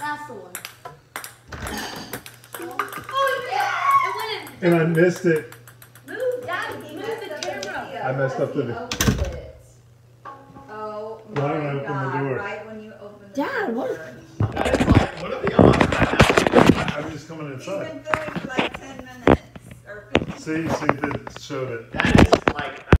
That's the one. Oh yeah! It went in. And I missed it. Move, Daddy, move the camera. I messed up the video. Oh Why my don't I open the door? Right when you open the Dad, door. what- That is like, what are the odds of that I'm just coming He's inside. been filming for like ten minutes or fifteen. See, see, that showed it. That is